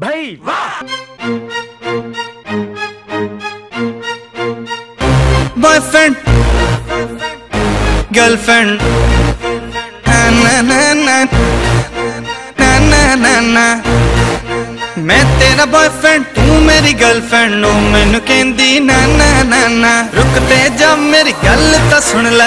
भाई, वाह! Boyfriend girlfriend ना ना ना ना ना ना ना मैं तेरा बॉयफ्रेंड तू मेरी गर्लफ्रेंड नो मैनू कहंदी, ना ना ना ना. रुक ते जा, मेरी गल तो सुन ले।